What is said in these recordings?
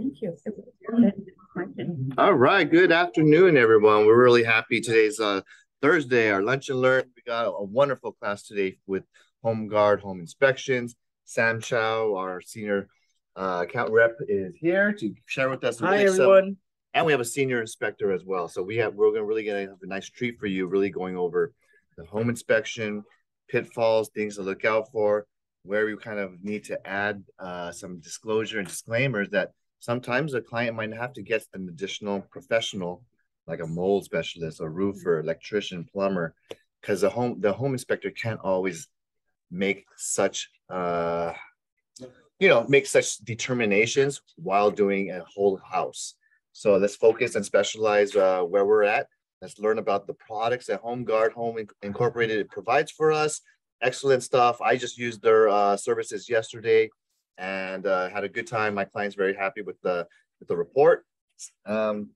Thank you. All right. Good afternoon, everyone. We're really happy. Today's uh, Thursday, our lunch and learn. We got a, a wonderful class today with HomeGuard Home Inspections. Sam Chau, our senior uh, account rep, is here to share with us. Hi, everyone. And we have a senior inspector as well. So we have we're gonna really gonna have a nice treat for you, really going over the home inspection, pitfalls, things to look out for, where we kind of need to add uh, some disclosure and disclaimers that sometimes a client might have to get an additional professional like a mold specialist or roofer electrician plumber because the home the home inspector can't always make such uh you know make such determinations while doing a whole house. So let's focus and specialize uh, where we're at. Let's learn about the products that home guard home incorporated provides for us. Excellent stuff. I just used their uh, services yesterday and uh, had a good time. My client's very happy with the with the report. Um,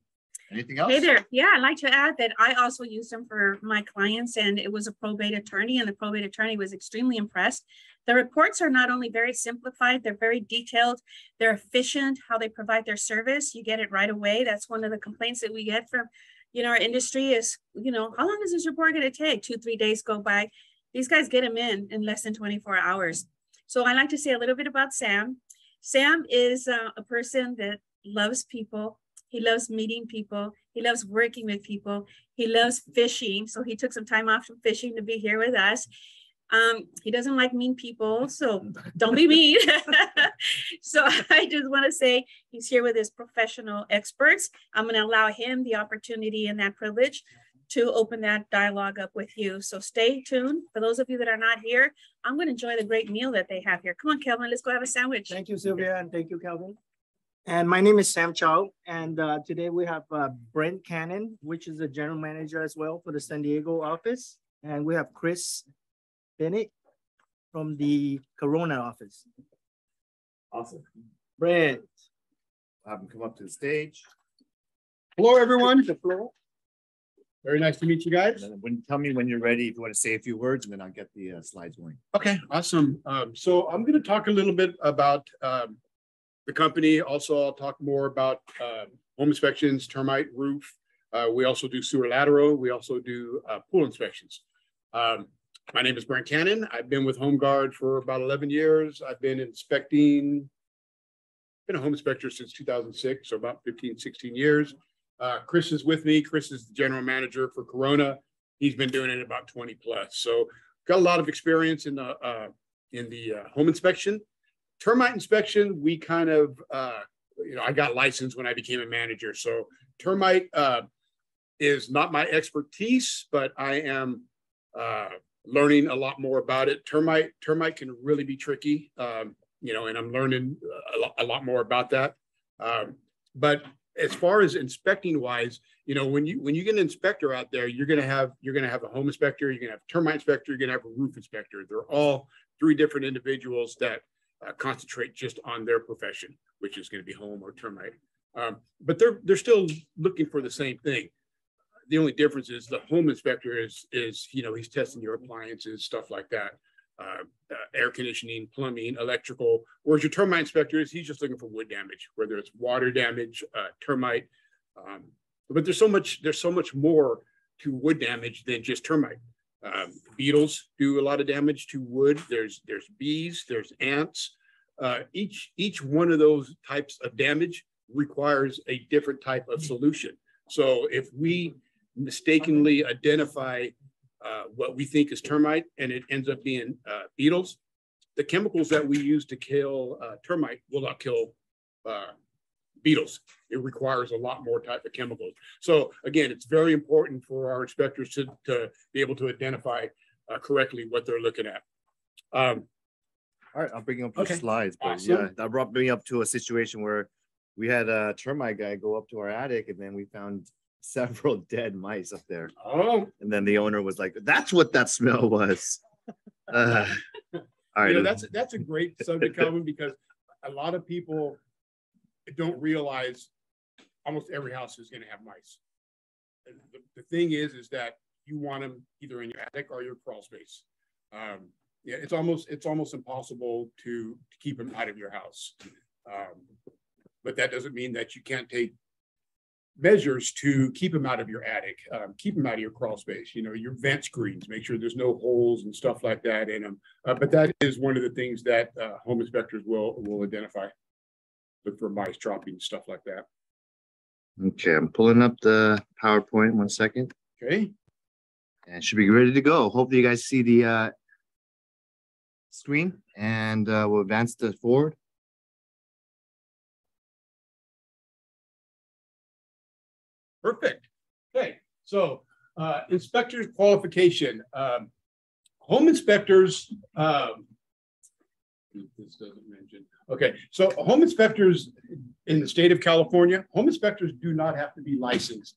anything else? Hey there. Yeah, I'd like to add that I also used them for my clients, and it was a probate attorney, and the probate attorney was extremely impressed. The reports are not only very simplified, they're very detailed, they're efficient, how they provide their service. You get it right away. That's one of the complaints that we get from you know our industry is you know how long is this report going to take two three days go by these guys get them in in less than 24 hours so I like to say a little bit about Sam. Sam is uh, a person that loves people. He loves meeting people. He loves working with people. He loves fishing. So he took some time off from fishing to be here with us. Um, he doesn't like mean people, so don't be mean. so I just want to say he's here with his professional experts. I'm going to allow him the opportunity and that privilege to open that dialogue up with you. So stay tuned. For those of you that are not here, I'm going to enjoy the great meal that they have here. Come on, Kelvin, let's go have a sandwich. Thank you, Sylvia, and thank you, Kelvin. And my name is Sam Chau, and uh, today we have uh, Brent Cannon, which is the general manager as well for the San Diego office, and we have Chris Bennett from the Corona office. Awesome. Brent. i Have him come up to the stage. Hello, everyone. The floor. Very nice to meet you guys. When, tell me when you're ready, if you want to say a few words, and then I'll get the uh, slides going. Okay, awesome. Um, so I'm going to talk a little bit about um, the company. Also, I'll talk more about uh, home inspections, termite, roof. Uh, we also do sewer lateral. We also do uh, pool inspections. Um, my name is Brent Cannon. I've been with HomeGuard for about 11 years. I've been inspecting, been a home inspector since 2006, so about 15, 16 years. Uh, Chris is with me. Chris is the general manager for Corona. He's been doing it about 20 plus. So got a lot of experience in the uh, in the uh, home inspection. Termite inspection, we kind of, uh, you know, I got licensed when I became a manager. So termite uh, is not my expertise, but I am uh, learning a lot more about it. Termite termite can really be tricky, um, you know, and I'm learning a lot, a lot more about that. Um, but as far as inspecting wise, you know, when you when you get an inspector out there, you're gonna have you're gonna have a home inspector, you're gonna have a termite inspector, you're gonna have a roof inspector. They're all three different individuals that uh, concentrate just on their profession, which is to be home or termite. Um, but they're they're still looking for the same thing. The only difference is the home inspector is is you know he's testing your appliances, stuff like that uh, uh, air conditioning, plumbing, electrical. Whereas your termite inspector is he's just looking for wood damage, whether it's water damage, uh, termite. Um, but there's so much there's so much more to wood damage than just termite. Um, beetles do a lot of damage to wood. There's there's bees, there's ants. Uh, each each one of those types of damage requires a different type of solution. So if we mistakenly identify uh, what we think is termite, and it ends up being uh, beetles. The chemicals that we use to kill uh, termite will not kill uh, beetles. It requires a lot more type of chemicals. So again, it's very important for our inspectors to, to be able to identify uh, correctly what they're looking at. Um, all right, I'll bring up okay. slides, but awesome. yeah, that brought me up to a situation where we had a termite guy go up to our attic and then we found several dead mice up there. Oh. And then the owner was like, that's what that smell was. Uh, all right. You know, that's, that's a great subject, Kelvin, because a lot of people don't realize almost every house is going to have mice. The, the, thing is, is that you want them either in your attic or your crawl space. Um, yeah, it's almost it's almost impossible to, to keep them out of your house. Um, but that doesn't mean that you can't take measures to keep them out of your attic, um, keep them out of your crawl space, you know, your vent screens, make sure there's no holes and stuff like that in them. Uh, but that is one of the things that uh, home inspectors will will identify. Look for mice dropping, stuff like that. Okay, I'm pulling up the PowerPoint, one second, Okay. and should be ready to go. Hopefully you guys see the uh screen and uh we'll advance the forward. Perfect. Okay, so uh, inspector's qualification. Um, home inspectors. Um, this doesn't mention. Okay, so home inspectors in the state of California, home inspectors do not have to be licensed.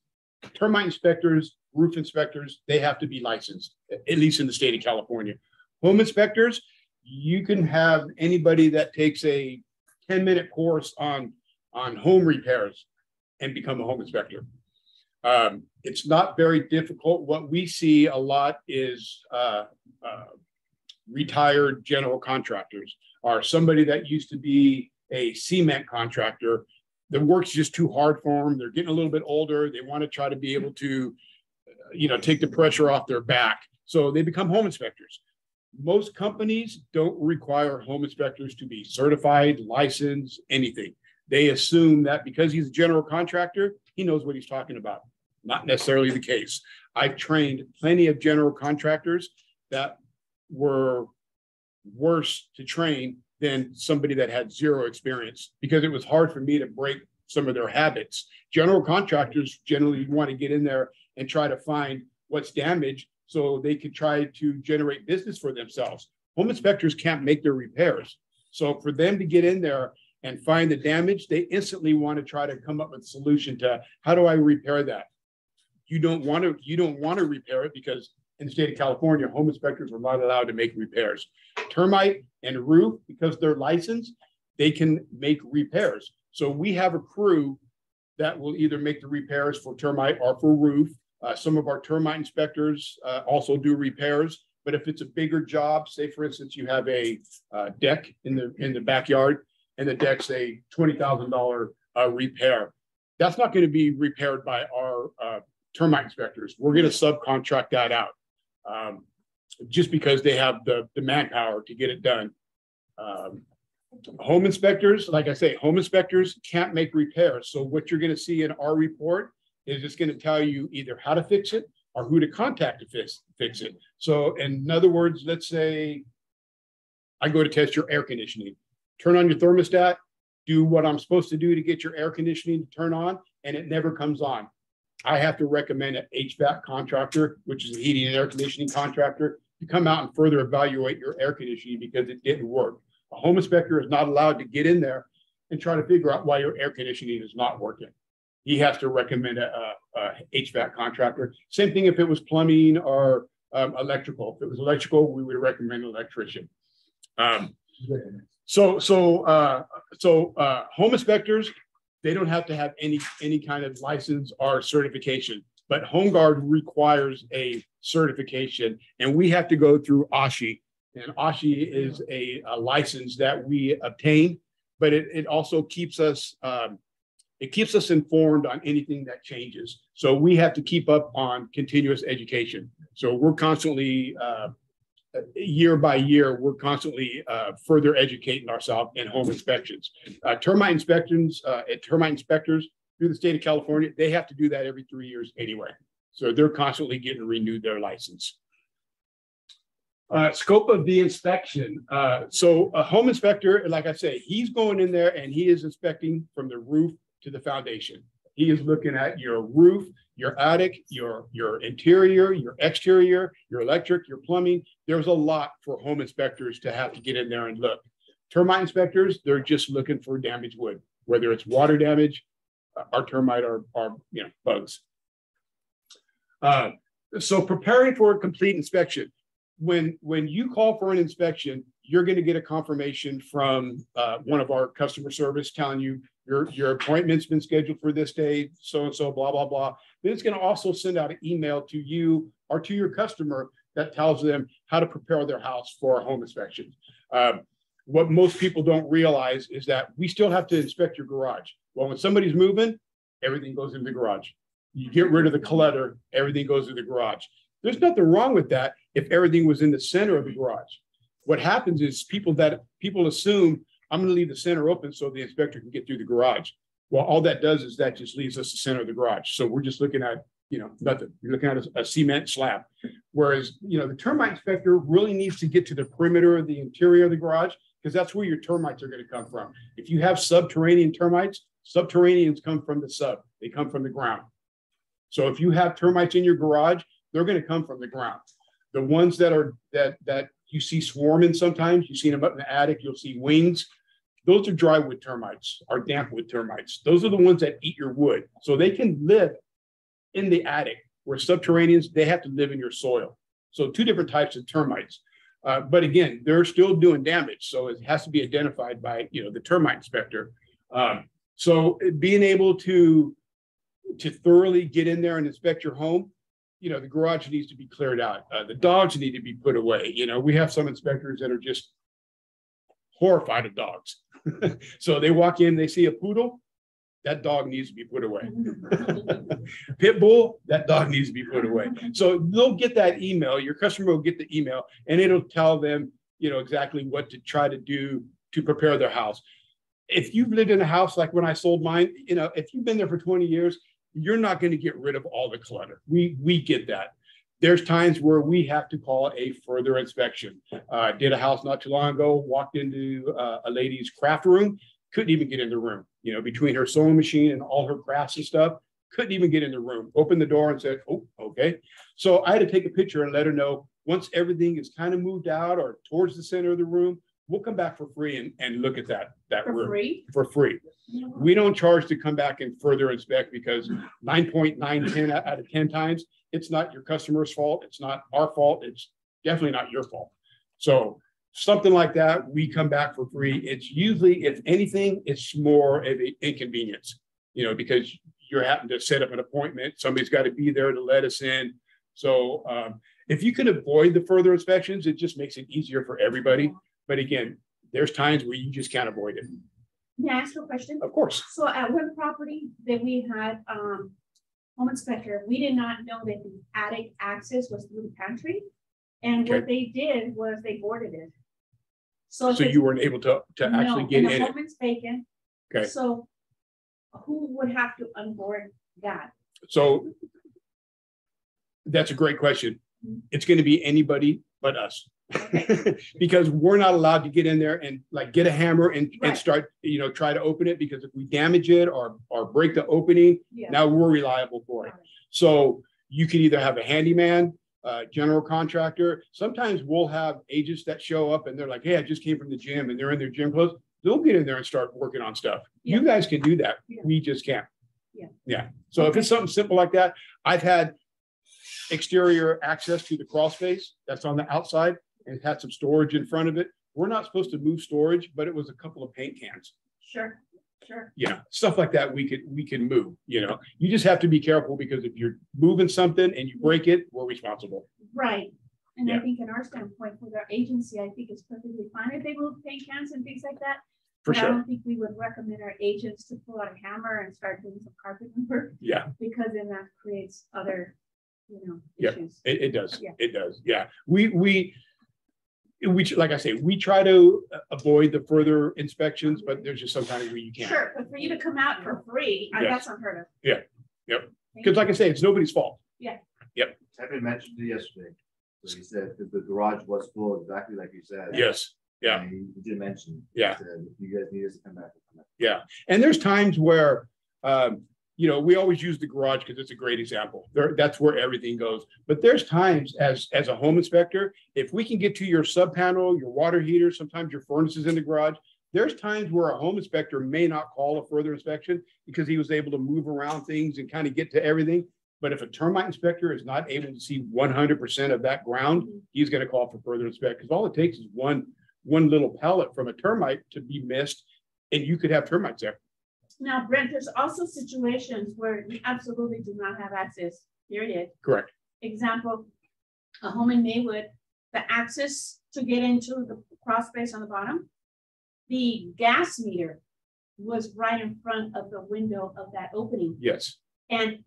Termite inspectors, roof inspectors, they have to be licensed, at least in the state of California. Home inspectors, you can have anybody that takes a 10 minute course on, on home repairs and become a home inspector. Um, it's not very difficult. What we see a lot is uh, uh, retired general contractors or somebody that used to be a cement contractor. The work's just too hard for them. They're getting a little bit older. They want to try to be able to, you know, take the pressure off their back. So they become home inspectors. Most companies don't require home inspectors to be certified, licensed, anything. They assume that because he's a general contractor, he knows what he's talking about. Not necessarily the case. I've trained plenty of general contractors that were worse to train than somebody that had zero experience because it was hard for me to break some of their habits. General contractors generally want to get in there and try to find what's damaged so they could try to generate business for themselves. Home inspectors can't make their repairs. So for them to get in there and find the damage, they instantly want to try to come up with a solution to how do I repair that? You don't want to you don't want to repair it because in the state of California, home inspectors are not allowed to make repairs. Termite and roof, because they're licensed, they can make repairs. So we have a crew that will either make the repairs for termite or for roof. Uh, some of our termite inspectors uh, also do repairs. But if it's a bigger job, say for instance, you have a uh, deck in the in the backyard, and the deck's a twenty thousand dollar uh, repair, that's not going to be repaired by our uh, termite inspectors. We're going to subcontract that out um, just because they have the, the manpower to get it done. Um, home inspectors, like I say, home inspectors can't make repairs. So what you're going to see in our report is it's going to tell you either how to fix it or who to contact to fix, fix it. So in other words, let's say I go to test your air conditioning, turn on your thermostat, do what I'm supposed to do to get your air conditioning to turn on, and it never comes on. I have to recommend an HVAC contractor, which is a heating and air conditioning contractor, to come out and further evaluate your air conditioning because it didn't work. A home inspector is not allowed to get in there and try to figure out why your air conditioning is not working. He has to recommend a, a, HVAC contractor. Same thing if it was plumbing or um, electrical. If it was electrical, we would recommend an electrician. Um, so, so, uh, so uh, home inspectors they don't have to have any any kind of license or certification. But home guard requires a certification, and we have to go through ASHI. And ASHI is a, a license that we obtain, but it, it also keeps us um, it keeps us informed on anything that changes. So we have to keep up on continuous education. So we're constantly uh, year by year, we're constantly uh, further educating ourselves in home inspections. Uh, termite inspections, uh, at termite inspectors through the state of California, they have to do that every three years anyway. So they're constantly getting renewed their license. Uh, scope of the inspection. Uh, so a home inspector, like I say, he's going in there and he is inspecting from the roof to the foundation. He is looking at your roof, your attic, your, your interior, your exterior, your electric, your plumbing. There's a lot for home inspectors to have to get in there and look. Termite inspectors, they're just looking for damaged wood, whether it's water damage uh, or termite or, or you know, bugs. Uh, so preparing for a complete inspection. When, when you call for an inspection, you're going to get a confirmation from uh, one of our customer service telling you your, your appointment's been scheduled for this day, so and so, blah, blah, blah. Then it's going to also send out an email to you or to your customer that tells them how to prepare their house for a home inspection. Um, what most people don't realize is that we still have to inspect your garage. Well, when somebody's moving, everything goes in the garage. You get rid of the clutter, everything goes in the garage. There's nothing wrong with that if everything was in the center of the garage. What happens is people that people assume I'm going to leave the center open so the inspector can get through the garage. Well, all that does is that just leaves us the center of the garage. So we're just looking at, you know, nothing. You're looking at a, a cement slab. Whereas, you know, the termite inspector really needs to get to the perimeter of the interior of the garage because that's where your termites are going to come from. If you have subterranean termites, subterraneans come from the sub, they come from the ground. So if you have termites in your garage, they're going to come from the ground. The ones that are that that you see swarming sometimes, you see them up in the attic, you'll see wings. Those are dry wood termites, or damp wood termites. Those are the ones that eat your wood. So they can live in the attic, where subterraneans, they have to live in your soil. So two different types of termites. Uh, but again, they're still doing damage. So it has to be identified by, you know, the termite inspector. Um, so being able to, to thoroughly get in there and inspect your home, you know, the garage needs to be cleared out. Uh, the dogs need to be put away. You know, we have some inspectors that are just horrified of dogs. so they walk in, they see a poodle, that dog needs to be put away. Pit bull, that dog needs to be put away. So they'll get that email. Your customer will get the email and it'll tell them, you know, exactly what to try to do to prepare their house. If you've lived in a house like when I sold mine, you know, if you've been there for 20 years, you're not going to get rid of all the clutter. We we get that. There's times where we have to call a further inspection. Uh, did a house not too long ago, walked into uh, a lady's craft room, couldn't even get in the room, you know, between her sewing machine and all her crafts and stuff, couldn't even get in the room. Opened the door and said, Oh, okay. So I had to take a picture and let her know once everything is kind of moved out or towards the center of the room, we'll come back for free and, and look at that that For room free? for free. We don't charge to come back and further inspect because 9.910 out out of 10 times, it's not your customer's fault. It's not our fault. It's definitely not your fault. So something like that, we come back for free. It's usually, if anything, it's more of an inconvenience, you know, because you're having to set up an appointment. Somebody's got to be there to let us in. So um, if you can avoid the further inspections, it just makes it easier for everybody. But again, there's times where you just can't avoid it. May I ask you a question? Of course. So at one property that we had, um, home inspector, we did not know that the attic access was through the pantry. And what they did was they boarded it. So. So you weren't able to, to No, actually and get the in it. home is vacant. Okay. So who would have to unboard that? So that's a great question. Mhm. It's going to be anybody but us. Because we're not allowed to get in there and like get a hammer and, and start, you know, try to open it because if we damage it or, or break the opening, Yeah. now we're reliable for it. So you can either have a handyman, uh, general contractor. Sometimes we'll have agents that show up and they're like, hey, I just came from the gym and they're in their gym clothes. They'll get in there and start working on stuff. You guys can do that. Yeah. We just can't. Yeah. Yeah. So if it's something simple like that, I've had exterior access to the crawl space that's on the outside and had some storage in front of it. We're not supposed to move storage, but it was a couple of paint cans Sure, sure. Yeah, stuff like that, we could, we can move, you know, you just have to be careful because if you're moving something and you break it, we're responsible. Right. And I think in our standpoint, with our agency, I think it's perfectly fine if they move paint cans and things like that. For But I don't think we would recommend our agents to pull out a hammer and start doing some carpet work Yeah, because then that creates other, you know, Yep. issues. it, it does. Yeah. It does. Yeah. We, we, we, like I say, we try to uh, avoid the further inspections, but there's just sometimes where you can't. Sure, but for you to come out for free, uh, Yes. that's unheard of. Yeah. Yep. Because like I say, it's nobody's fault. Yeah. Yep. Kevin mentioned it yesterday. So he said that the garage was full, exactly like you said. Yes. Yeah. And He he did mention. he Yeah. said, If you guys need us to come back. come back." Yeah, and there's times where, um, you know, we always use the garage because it's a great example. There, that's where everything goes. But there's times as, as a home inspector, if we can get to your sub panel, your water heater, sometimes your furnace is in the garage. There's times where a home inspector may not call a further inspection because he was able to move around things and kind of get to everything. But if a termite inspector is not able to see one hundred percent of that ground, mm-hmm. he's gonna call for further inspection. Because all it takes is one, one little pellet from a termite to be missed, and you could have termites there. Now, Brent, there's also situations where we absolutely do not have access, period. Correct. Example, a home in Maywood, the access to get into the crawl space on the bottom the gas meter was right in front of the window of that opening. Yes, And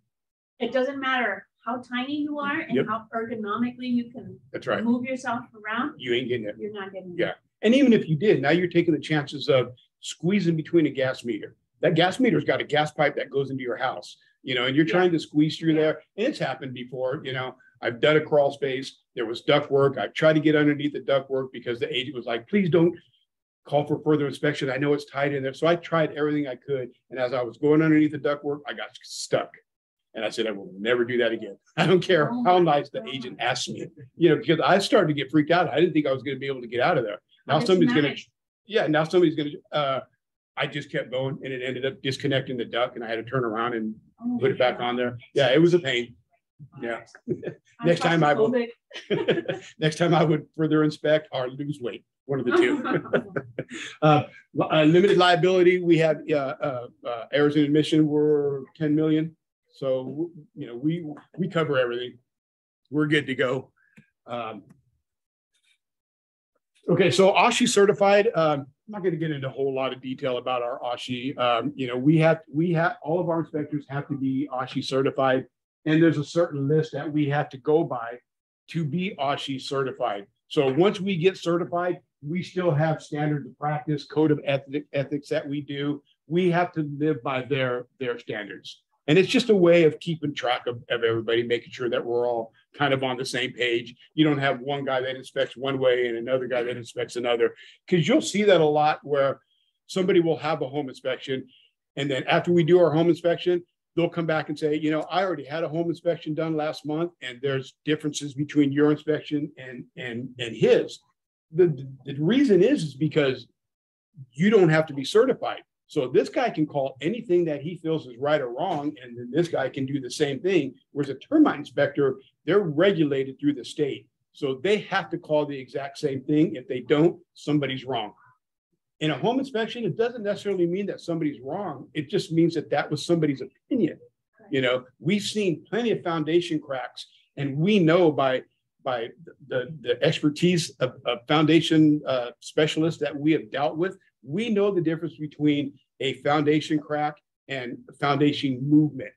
it doesn't matter how tiny you are and Yep. how ergonomically you can that's right. move yourself around, You ain't getting it. you're not getting. It. Yeah. And even if you did, now you're taking the chances of squeezing between a gas meter. That gas meter's got a gas pipe that goes into your house, you know, and you're Yeah. trying to squeeze through there. And it's happened before, you know. I've done a crawl space. There was duct work. I tried to get underneath the duct work because the agent was like, please don't call for further inspection. I know it's tight in there. So I tried everything I could. And as I was going underneath the duct work, I got stuck. And I said, I will never do that again. I don't care Oh how nice the agent asked me, you know, because I started to get freaked out. I didn't think I was going to be able to get out of there. Now you somebody's gonna, yeah, now somebody's gonna, uh, I just kept going and it ended up disconnecting the duct and I had to turn around and Oh put it back God. on there. Yeah, it was a pain. Yeah. Next time I will- Next time I would further inspect or lose weight, one of the two. Uh, uh, limited liability, we have, uh, uh, errors and omission were ten million. So, you know, we, we cover everything. We're good to go. Um, Okay, so ASHI certified, um, I'm not gonna get into a whole lot of detail about our ASHI. Um, you know, we have, we have, all of our inspectors have to be ASHI certified. And there's a certain list that we have to go by to be ASHI certified. So once we get certified, we still have standards of practice, code of ethic, ethics that we do. We have to live by their, their standards. And it's just a way of keeping track of, of everybody, making sure that we're all kind of on the same page. You don't have one guy that inspects one way and another guy that inspects another. Because you'll see that a lot where somebody will have a home inspection. And then after we do our home inspection, they'll come back and say, you know, I already had a home inspection done last month and there's differences between your inspection and, and, and his. The, the, reason is, is because you don't have to be certified. So this guy can call anything that he feels is right or wrong, and then this guy can do the same thing. Whereas a termite inspector, they're regulated through the state. So they have to call the exact same thing. If they don't, somebody's wrong. In a home inspection, it doesn't necessarily mean that somebody's wrong. It just means that that was somebody's opinion. You know, we've seen plenty of foundation cracks, and we know by by the the expertise of, of foundation uh, specialists that we have dealt with, we know the difference between a foundation crack and foundation movement.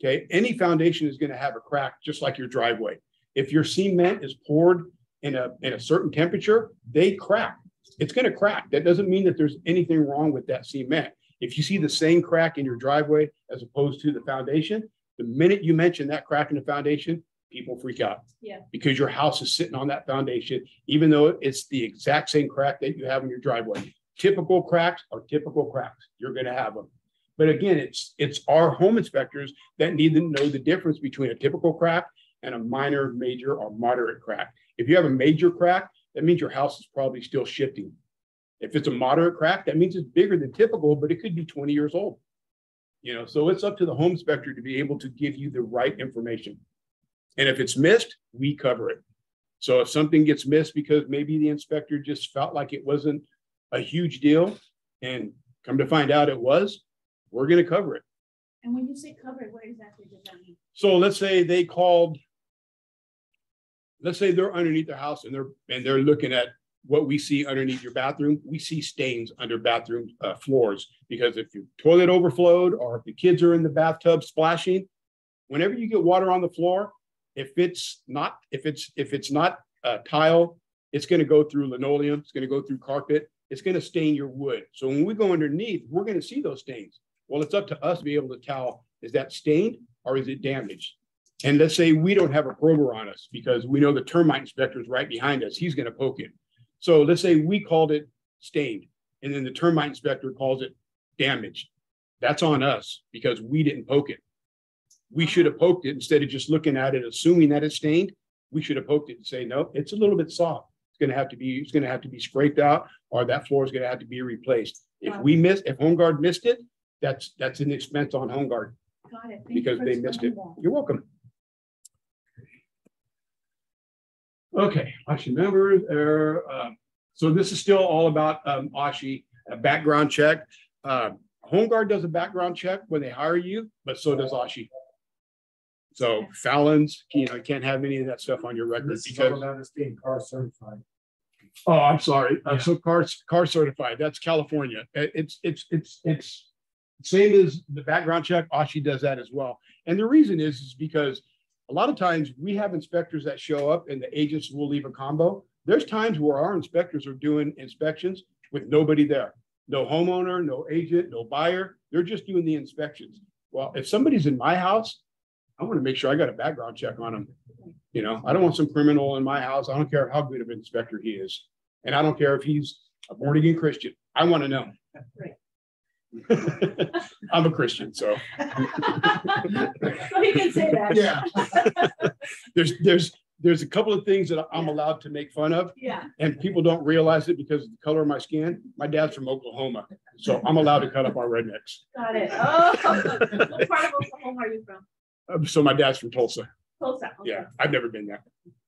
Okay, any foundation is going to have a crack just like your driveway. If your cement is poured in a in a certain temperature, they crack. It's going to crack. That doesn't mean that there's anything wrong with that cement. If you see the same crack in your driveway as opposed to the foundation, the minute you mention that crack in the foundation, people freak out. Yeah. Because your house is sitting on that foundation, even though it's the exact same crack that you have in your driveway. Typical cracks are typical cracks. You're going to have them. But again, it's it's our home inspectors that need to know the difference between a typical crack and a minor, major, or moderate crack. If you have a major crack, that means your house is probably still shifting. If it's a moderate crack, that means it's bigger than typical, but it could be 20 years old. You know, so it's up to the home inspector to be able to give you the right information. And if it's missed, we cover it. So if something gets missed because maybe the inspector just felt like it wasn't a huge deal and come to find out it was, we're going to cover it. And when you say covered, what exactly does that mean? So let's say they called, let's say they're underneath their house and they're, and they're looking at what we see underneath your bathroom. We see stains under bathroom uh, floors because if your toilet overflowed or if the kids are in the bathtub splashing, whenever you get water on the floor, if it's not, if it's, if it's not uh, tile, it's going to go through linoleum, it's going to go through carpet, it's going to stain your wood. So when we go underneath, we're going to see those stains. Well, it's up to us to be able to tell, is that stained or is it damaged? And let's say we don't have a prober on us because we know the termite inspector is right behind us. He's going to poke it. So let's say we called it stained and then the termite inspector calls it damaged. That's on us because we didn't poke it. We should have poked it instead of just looking at it, assuming that it's stained. We should have poked it and say, no, it's a little bit soft. It's going to have to be, it's going to have to be scraped out or that floor is going to have to be replaced. If we miss, if HomeGuard missed it, that's, that's an expense on HomeGuard Got it. Thank because they missed it. that. You're welcome. Okay, Ashi members, er, uh, so this is still all about um, Ashi, a background check. Uh, Home Guard does a background check when they hire you, but so does Ashi. So felons, you know, you can't have any of that stuff on your record This is all because, about us being car certified. Oh, I'm sorry. Uh, Yeah. so car, car certified, that's California. Uh, It's, it's, it's, it's same as the background check. Ashi does that as well. And the reason is, is because a lot of times we have inspectors that show up and the agents will leave a combo. There's times where our inspectors are doing inspections with nobody there. No homeowner, no agent, no buyer. They're just doing the inspections. Well, if somebody's in my house, I want to make sure I got a background check on him. You know, I don't want some criminal in my house. I don't care how good of an inspector he is. And I don't care if he's a born again Christian. I want to know. I'm a Christian, so So you can say that. yeah. There's, there's, there's a couple of things that I'm allowed to make fun of Yeah, and people don't realize it because of the color of my skin. My dad's from Oklahoma, so I'm allowed to cut up our rednecks. got it. Oh, what part of Oklahoma are you from? Uh, So my dad's from Tulsa. Tulsa. okay. Yeah, I've never been there.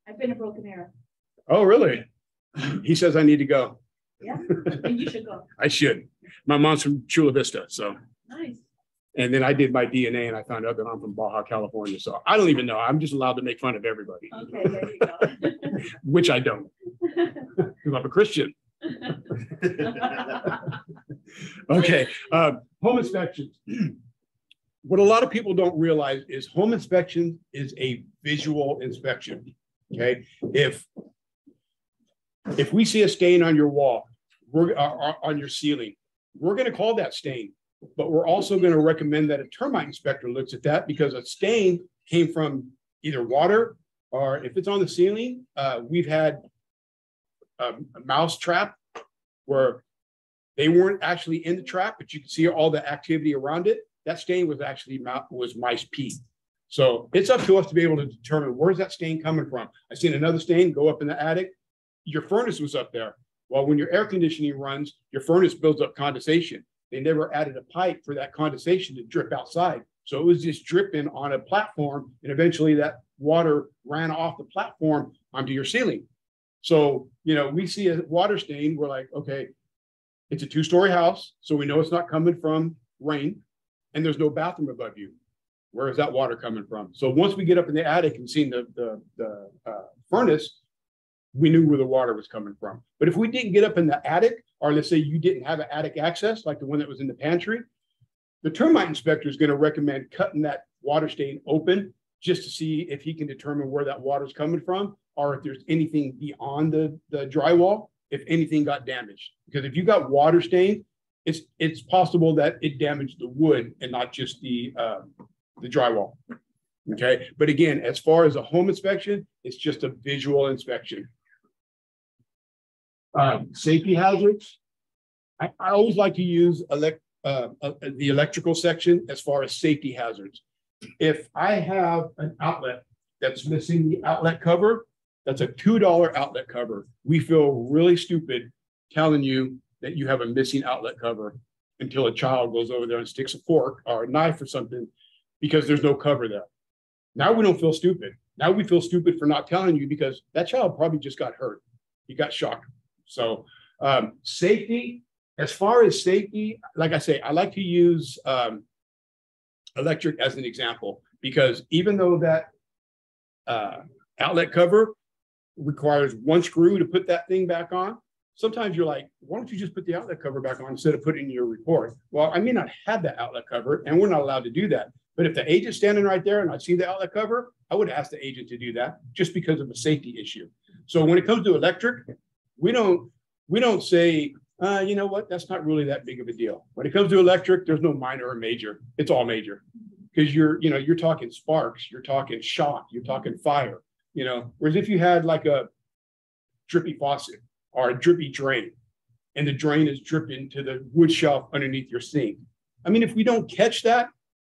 I've been to Broken Arrow. Oh, really? He says I need to go. Yeah, and you should go. I should. My mom's from Chula Vista, so. Nice. And then I did my DNA and I found out that I'm from Baja, California. So I don't even know. I'm just allowed to make fun of everybody, Okay, there you go. which I don't. Because I'm a Christian. Okay, uh, home inspections. What a lot of people don't realize is home inspection is a visual inspection. Okay, if if we see a stain on your wall, we're uh, uh, on your ceiling, we're going to call that stain. But we're also going to recommend that a termite inspector looks at that because a stain came from either water or if it's on the ceiling, uh, we've had um, a mouse trap where they weren't actually in the trap, but you can see all the activity around it. That stain was actually was mice pee. So it's up to us to be able to determine where's that stain coming from. I seen another stain go up in the attic. Your furnace was up there. Well, when your air conditioning runs, your furnace builds up condensation. They never added a pipe for that condensation to drip outside. So it was just dripping on a platform and eventually that water ran off the platform onto your ceiling. So, you know, we see a water stain, we're like, okay, it's a two-story house, so we know it's not coming from rain, and there's no bathroom above you. Where is that water coming from? So once we get up in the attic and seen the, the, the uh, furnace, we knew where the water was coming from. But if we didn't get up in the attic, or let's say you didn't have an attic access, like the one that was in the pantry, the termite inspector is going to recommend cutting that water stain open just to see if he can determine where that water is coming from, or if there's anything beyond the, the drywall, if anything got damaged. Because if you got water stain, it's, it's possible that it damaged the wood and not just the, uh, the drywall. Okay, but again, as far as a home inspection, it's just a visual inspection. Um, safety hazards. I, I always like to use elect, uh, uh, the electrical section as far as safety hazards. If I have an outlet that's missing the outlet cover, that's a two dollar outlet cover. We feel really stupid telling you that you have a missing outlet cover until a child goes over there and sticks a fork or a knife or something because there's no cover there. Now we don't feel stupid. Now we feel stupid for not telling you because that child probably just got hurt. He got shocked. So um, safety, as far as safety, like I say, I like to use um, electric as an example because even though that uh, outlet cover requires one screw to put that thing back on, sometimes you're like, why don't you just put the outlet cover back on instead of putting in your report? Well, I may not have that outlet cover and we're not allowed to do that. But if the agent's standing right there and I see the outlet cover, I would ask the agent to do that just because of a safety issue. So when it comes to electric, we don't, we don't say, uh, you know what, that's not really that big of a deal. When it comes to electric, there's no minor or major. It's all major. Because you're, you know, you're talking sparks, you're talking shock, you're talking fire, you know, whereas if you had like a drippy faucet or a drippy drain and the drain is dripping to the wood shelf underneath your sink. I mean, if we don't catch that,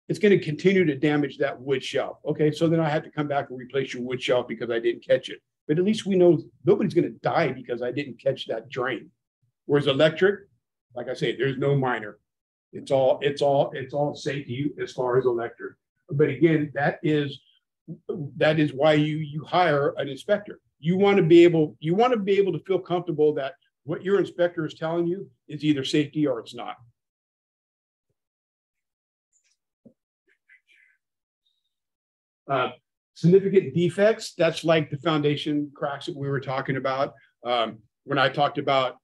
it's going to continue to damage that wood shelf. Okay, so then I have to come back and replace your wood shelf because I didn't catch it. But at least we know nobody's going to die because I didn't catch that drain. Whereas electric, like I say, there's no minor. It's all, it's all, it's all safety as far as electric. But again, that is, that is why you, you hire an inspector. You want to be able, you want to be able to feel comfortable that what your inspector is telling you is either safety or it's not. Uh, significant defects, that's like the foundation cracks that we were talking about. Um, when I talked about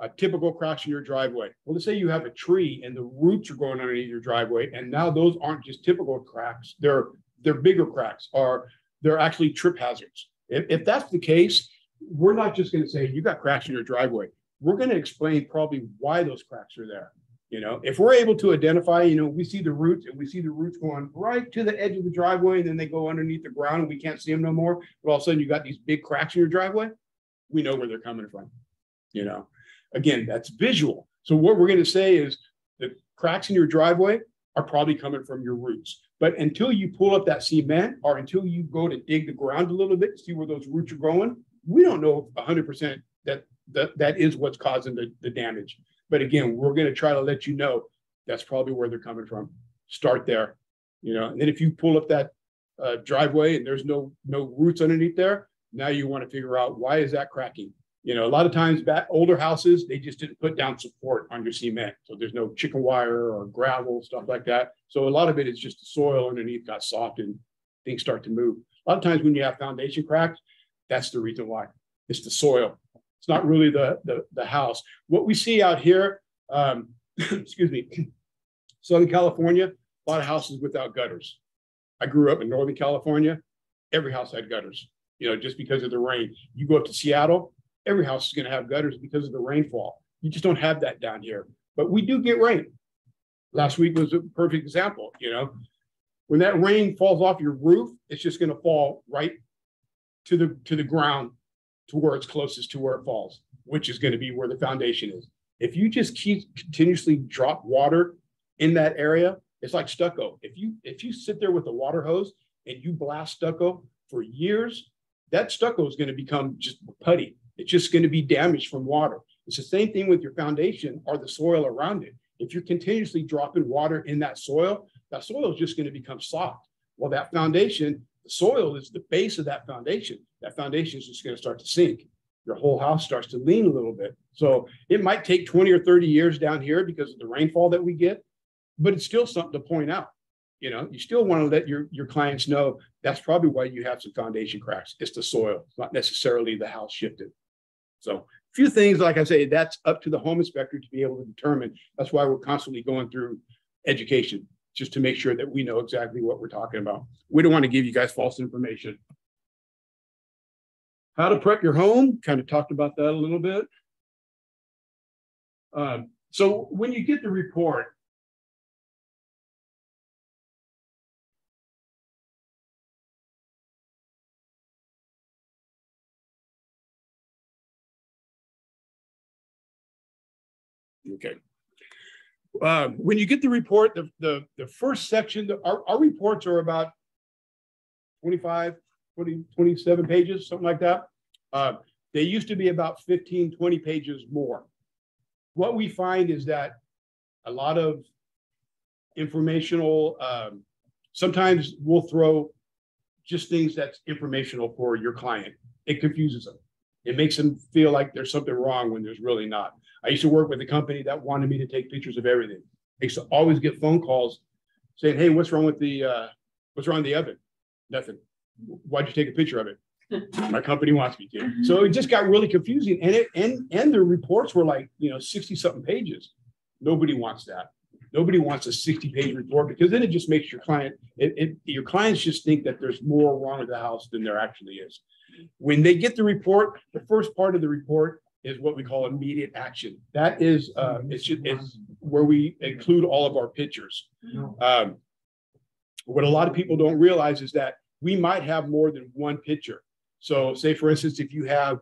a typical cracks in your driveway. Well, let's say you have a tree and the roots are going underneath your driveway, and now those aren't just typical cracks, they're they're bigger cracks, or they're actually trip hazards. If, if that's the case, we're not just going to say you got cracks in your driveway. We're going to explain probably why those cracks are there. You know, if we're able to identify, you know, we see the roots and we see the roots going right to the edge of the driveway, and then they go underneath the ground and we can't see them no more. But all of a sudden you got these big cracks in your driveway. We know where they're coming from. You know, again, that's visual. So what we're going to say is the cracks in your driveway are probably coming from your roots. But until you pull up that cement or until you go to dig the ground a little bit to see where those roots are growing, we don't know 100% that that, that is what's causing the, the damage. But again, we're going to try to let you know that's probably where they're coming from. Start there, you know, and then if you pull up that uh, driveway and there's no no roots underneath there, now you want to figure out why is that cracking. You know, a lot of times back older houses they just didn't put down support on your cement, so there's no chicken wire or gravel stuff like that. So a lot of it is just the soil underneath got soft and things start to move. A lot of times when you have foundation cracks, that's the reason why. It's the soil. It's not really the, the, the house. What we see out here, um, excuse me, Southern California, a lot of houses without gutters. I grew up in Northern California. Every house had gutters, you know, just because of the rain. You go up to Seattle, every house is going to have gutters because of the rainfall. You just don't have that down here, but we do get rain. Last week was a perfect example, you know, when that rain falls off your roof, it's just going to fall right to the to the ground to where it's closest to where it falls, which is going to be where the foundation is. If you just keep continuously drop water in that area, it's like stucco. If you if you sit there with a water hose and you blast stucco for years, that stucco is going to become just putty. It's just going to be damaged from water. It's the same thing with your foundation or the soil around it. If you're continuously dropping water in that soil, that soil is just going to become soft. Well, that foundation, the soil is the base of that foundation that foundation is just going to start to sink. Your whole house starts to lean a little bit. So it might take 20 or 30 years down here because of the rainfall that we get, but it's still something to point out. You know, you still want to let your, your clients know that's probably why you have some foundation cracks. It's the soil, not necessarily the house shifted. So a few things, like I say, that's up to the home inspector to be able to determine. That's why we're constantly going through education just to make sure that we know exactly what we're talking about. We don't want to give you guys false information. How to prep your home, kind of talked about that a little bit. Um, so when you get the report, Okay. Uh, when you get the report, the, the, the first section, the, our, our reports are about 25, 20, 27 pages, something like that. Uh, they used to be about 15, 20 pages more. What we find is that a lot of informational, um, sometimes we'll throw just things that's informational for your client. It confuses them. It makes them feel like there's something wrong when there's really not. I used to work with a company that wanted me to take pictures of everything. I used to always get phone calls saying, "Hey, what's wrong with the uh, what's wrong with the oven?" Nothing why'd you take a picture of it? My company wants me to. So it just got really confusing. And it and and the reports were like, you know, 60 something pages. Nobody wants that. Nobody wants a 60 page report because then it just makes your client, it, it, your clients just think that there's more wrong with the house than there actually is. When they get the report, the first part of the report is what we call immediate action. That is, uh, it's, just, it's where we include all of our pictures. Um, what a lot of people don't realize is that we might have more than one picture. So say for instance, if you have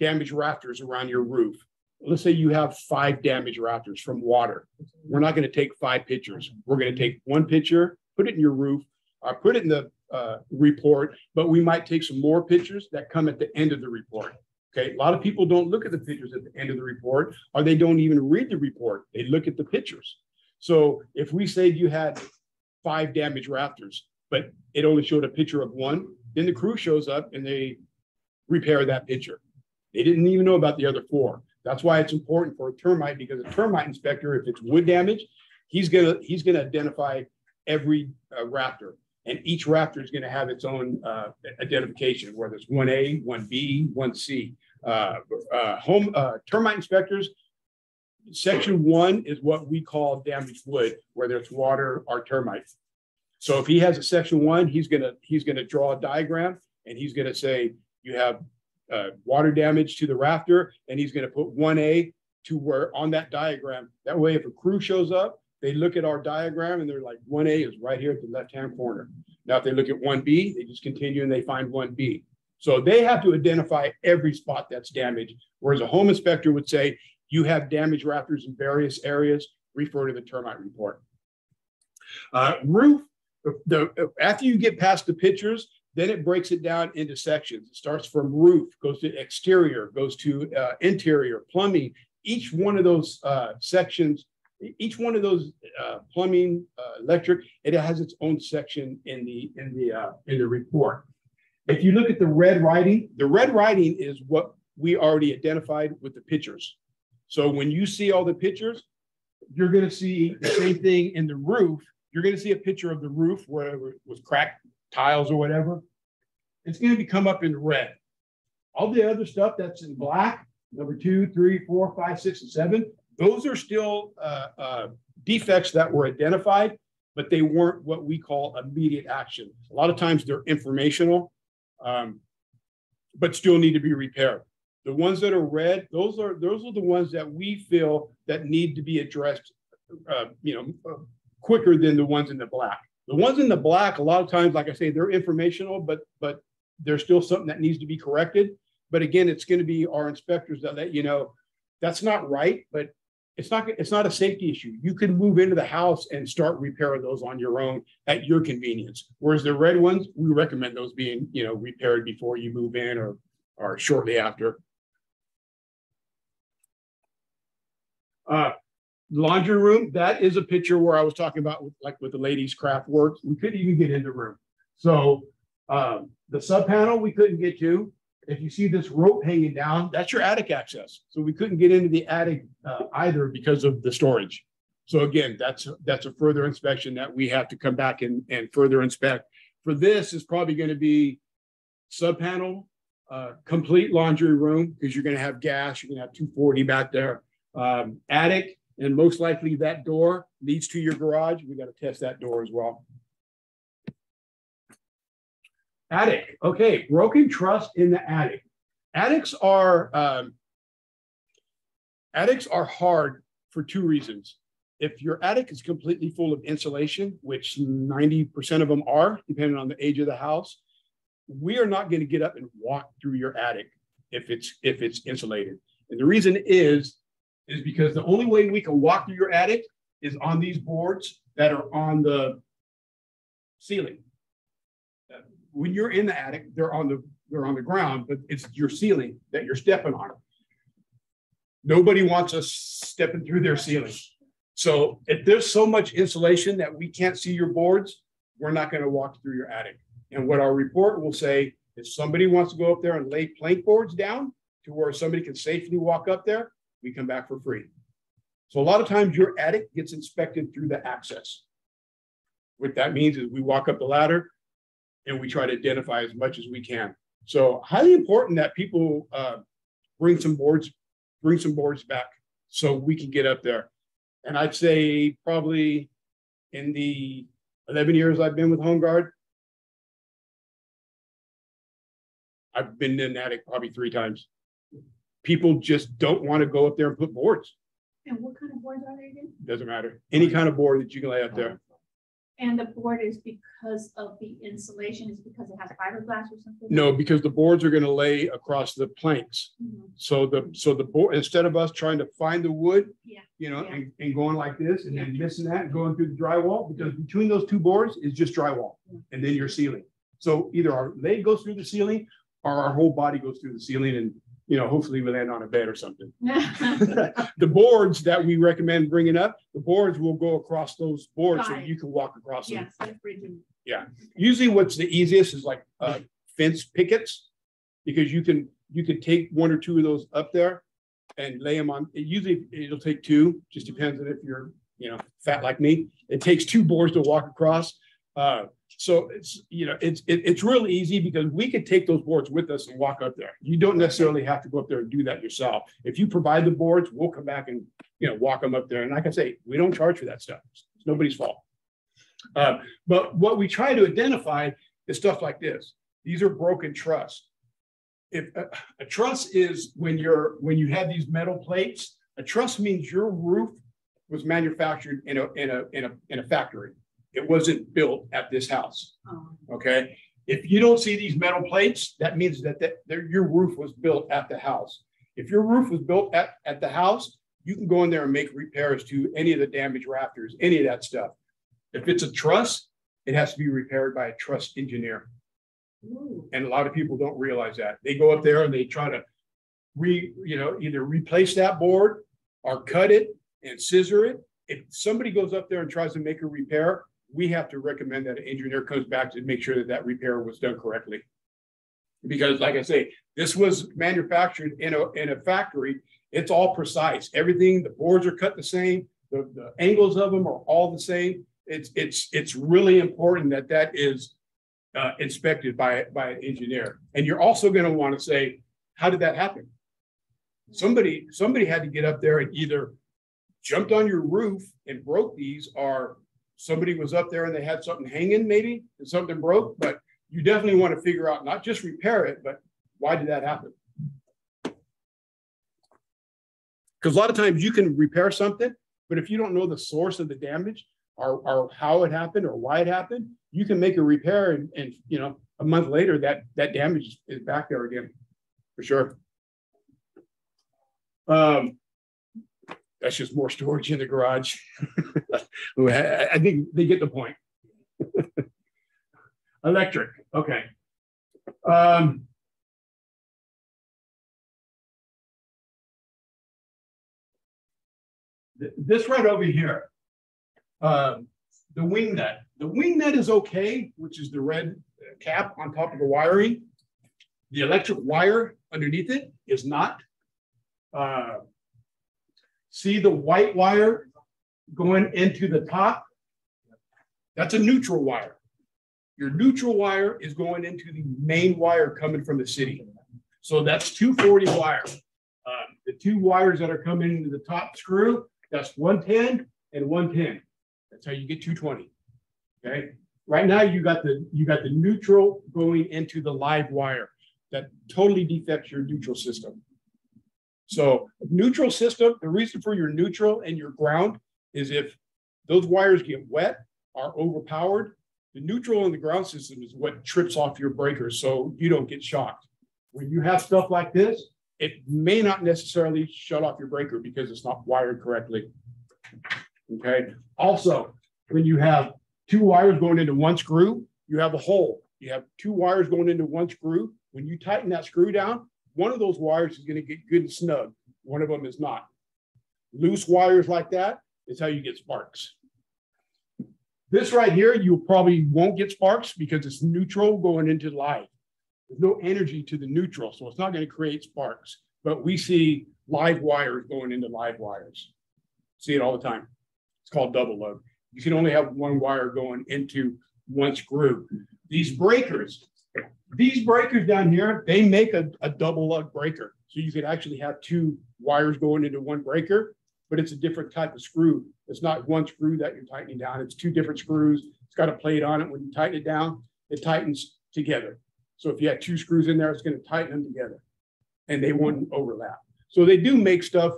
damaged rafters around your roof, let's say you have five damaged rafters from water. We're not going to take five pictures. We're going to take one picture, put it in your roof, or put it in the uh, report, but we might take some more pictures that come at the end of the report. Okay, a lot of people don't look at the pictures at the end of the report, or they don't even read the report. They look at the pictures. So if we say you had five damaged rafters, but it only showed a picture of one. Then the crew shows up and they repair that picture. They didn't even know about the other four. That's why it's important for a termite because a termite inspector, if it's wood damage, he's gonna he's gonna identify every uh, rafter, and each rafter is gonna have its own uh, identification, whether it's one A, one B, one C. Uh, uh, home, uh, termite inspectors, section one is what we call damaged wood, whether it's water or termites. So if he has a section one, he's gonna, he's gonna draw a diagram and he's gonna say, you have uh, water damage to the rafter, and he's gonna put one A to where on that diagram. That way, if a crew shows up, they look at our diagram and they're like, one A is right here at the left-hand corner. Now, if they look at one B, they just continue and they find one B. So they have to identify every spot that's damaged, whereas a home inspector would say, you have damaged rafters in various areas, refer to the termite report. Uh, roof, the, after you get past the pictures, then it breaks it down into sections. It starts from roof, goes to exterior, goes to uh, interior, plumbing. Each one of those uh, sections, each one of those uh, plumbing, uh, electric, it has its own section in the in the uh, in the report. If you look at the red writing, the red writing is what we already identified with the pictures. So when you see all the pictures, you're going to see the same thing in the roof. You're going to see a picture of the roof where it was cracked tiles or whatever. It's going to come up in red. All the other stuff that's in black, number two, three, four, five, six, and seven, those are still uh, uh, defects that were identified, but they weren't what we call immediate action. A lot of times they're informational, um, but still need to be repaired. The ones that are red, those are those are the ones that we feel that need to be addressed, uh, you know, quicker than the ones in the black. The ones in the black, a lot of times, like I say, they're informational, but but there's still something that needs to be corrected. But again, it's going to be our inspectors that let you know that's not right, but it's not it's not a safety issue. You can move into the house and start repairing those on your own at your convenience. Whereas the red ones, we recommend those being you know repaired before you move in or or shortly after. Uh, laundry room, that is a picture where I was talking about with, like with the ladies craft work. We couldn't even get in the room. So um, the sub panel we couldn't get to. If you see this rope hanging down, that's your attic access. So we couldn't get into the attic uh, either because of the storage. So again, that's that's a further inspection that we have to come back and, and further inspect. For this is probably going to be sub panel, uh, complete laundry room because you're going to have gas. You're going to have 240 back there. Um, attic, and most likely that door leads to your garage. We got to test that door as well. Attic. Okay, broken truss in the attic. Attics are um, attics are hard for two reasons. If your attic is completely full of insulation, which 90% of them are, depending on the age of the house, we are not going to get up and walk through your attic if it's if it's insulated. And the reason is is because the only way we can walk through your attic is on these boards that are on the ceiling when you're in the attic, they're on the they're on the ground, but it's your ceiling that you're stepping on. Nobody wants us stepping through their ceiling. So if there's so much insulation that we can't see your boards, we're not going to walk through your attic. And what our report will say, if somebody wants to go up there and lay plank boards down to where somebody can safely walk up there, we come back for free. So a lot of times your attic gets inspected through the access. What that means is we walk up the ladder, and we try to identify as much as we can. So highly important that people uh, bring some boards, bring some boards back so we can get up there. And I'd say probably in the 11 years I've been with HomeGuard, I've been in an attic probably three times. People just don't want to go up there and put boards. And what kind of boards are they again? Doesn't matter. Any kind of board that you can lay out there. And the board is because of the insulation, is because it has fiberglass or something? No, because the boards are going to lay across the planks. Mhm. So the, so the board, instead of us trying to find the wood, Yeah. you know, Yeah. and, and going like this and then missing that and going through the drywall, because between those two boards is just drywall and then your ceiling. So either our leg goes through the ceiling or our whole body goes through the ceiling and, you know, hopefully we land on a bed or something. The boards that we recommend bringing up, the boards will go across those boards so you can walk across them. Yes, that's bridging. Usually what's the easiest is like uh fence pickets. Because you can, you can take one or two of those up there and lay them on, it usually it'll take two, just depends on if you're, you know, fat like me. It takes two boards to walk across. Uh, so it's, you know, it's, it, it's really easy because we could take those boards with us and walk up there. You don't necessarily have to go up there and do that yourself. If you provide the boards, we'll come back and, you know, walk them up there. And like I say, we don't charge for that stuff. It's nobody's fault. Uh, but what we try to identify is stuff like this. These are broken truss. If a, a truss is when you're when you have these metal plates, a truss means your roof was manufactured in a in a in a in a factory. It wasn't built at this house. Oh. Okay. If you don't see these metal plates, that means that, that, that your roof was built at the house. If your roof was built at, at the house, you can go in there and make repairs to any of the damaged rafters, any of that stuff. If it's a truss, it has to be repaired by a truss engineer. Ooh. And a lot of people don't realize that. They go up there and they try to re, you know, either replace that board or cut it and scissor it. If somebody goes up there and tries to make a repair, we have to recommend that an engineer comes back to make sure that that repair was done correctly. Because like I say, this was manufactured in a, in a factory. It's all precise. Everything, the boards are cut the same. The, the angles of them are all the same. It's, it's, it's really important that that is uh, inspected by, by an engineer. And you're also going to want to say, how did that happen? Somebody, somebody had to get up there and either jumped on your roof and broke these or somebody was up there and they had something hanging maybe and something broke, but you definitely want to figure out, not just repair it, but why did that happen? Because a lot of times you can repair something, but if you don't know the source of the damage or, or how it happened or why it happened, you can make a repair and, and you know, a month later that, that damage is back there again, for sure. Um, that's just more storage in the garage. I think they get the point. Electric, okay. Um, th- This right over here, um, the wing nut. The wing nut is okay, which is the red cap on top of the wiring. The electric wire underneath it is not. Uh, See the white wire going into the top? That's a neutral wire. Your neutral wire is going into the main wire coming from the city. So that's 240 wire. Um, the two wires that are coming into the top screw, that's 110 and 110. That's how you get 220. Okay. Right now you got the you got the neutral going into the live wire that totally defects your neutral system. So neutral system, the reason for your neutral and your ground is if those wires get wet, are overpowered, the neutral and the ground system is what trips off your breaker so you don't get shocked. When you have stuff like this, it may not necessarily shut off your breaker because it's not wired correctly. Okay. Also, when you have two wires going into one screw, you have a hole. You have two wires going into one screw. When you tighten that screw down, one of those wires is going to get good and snug. One of them is not. Loose wires like that is how you get sparks. This right here, you probably won't get sparks because it's neutral going into live. There's no energy to the neutral, so it's not going to create sparks. But we see live wires going into live wires. See it all the time. It's called double load. You can only have one wire going into one screw. These breakers, these breakers down here, they make a, a double lug breaker. So you could actually have two wires going into one breaker, but it's a different type of screw. It's not one screw that you're tightening down. It's two different screws. It's got a plate on it. When you tighten it down, it tightens together. So if you have two screws in there, it's going to tighten them together and they won't overlap. So they do make stuff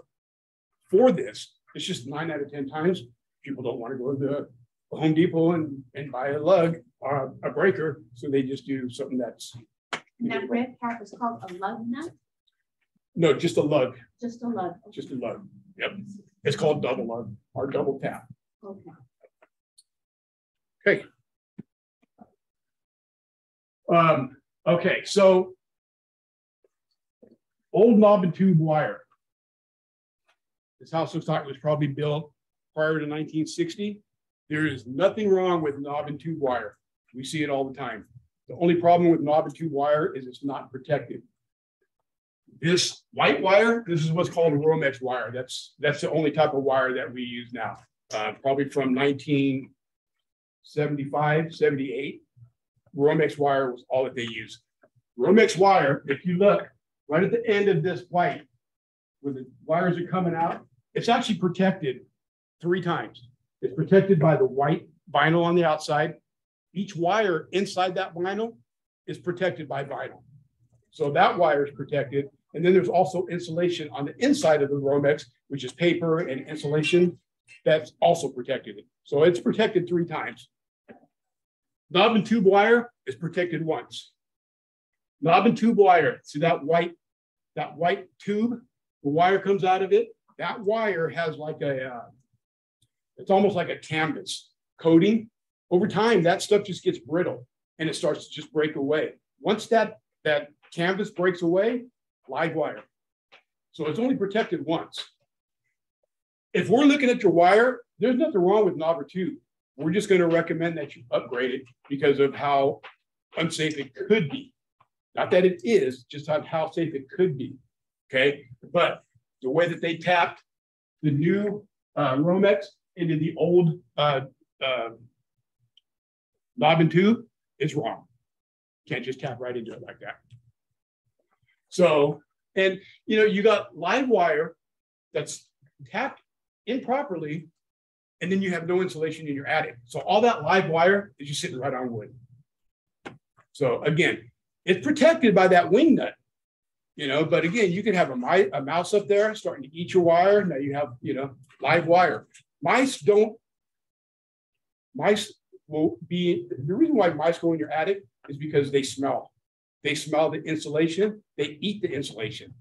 for this. It's just nine out of 10 times people don't want to go to the Home Depot and, and buy a lug or a breaker. So they just do something that's, And that red cap is called a lug nut, no, just a lug, just a lug. just a lug. Yep. It's called double lug or double tap. Okay. Okay. Um, okay, so old knob and tube wire. This house looks like it was probably built prior to 1960. There is nothing wrong with knob and tube wire. We see it all the time. The only problem with knob and tube wire is it's not protected. This white wire, this is what's called Romex wire. That's that's the only type of wire that we use now. Uh, probably from 1975, 78. Romex wire was all that they used. Romex wire, if you look right at the end of this white, where the wires are coming out, it's actually protected three times. It's protected by the white vinyl on the outside. Each wire inside that vinyl is protected by vinyl. So that wire is protected. And then there's also insulation on the inside of the Romex, which is paper and insulation that's also protected. So it's protected three times. Knob and tube wire is protected once. Knob and tube wire, see that white, that white tube, the wire comes out of it. That wire has like a, uh, it's almost like a canvas coating. Over time, that stuff just gets brittle and it starts to just break away. Once that, that canvas breaks away, live wire. So it's only protected once. If we're looking at your wire, there's nothing wrong with knob or tube. We're just going to recommend that you upgrade it because of how unsafe it could be. Not that it is, just how safe it could be. Okay. But the way that they tapped the new uh, Romex into the old uh, uh, knob and tube is wrong. Can't just tap right into it like that. So, and you know, you got live wire that's tapped improperly, and then you have no insulation in your attic. So all that live wire is just sitting right on wood. So again, it's protected by that wing nut, you know, but again, you can have a, a mouse up there starting to eat your wire. Now you have, you know, live wire. Mice don't, mice will be, the reason why mice go in your attic is because they smell. They smell the insulation, they eat the insulation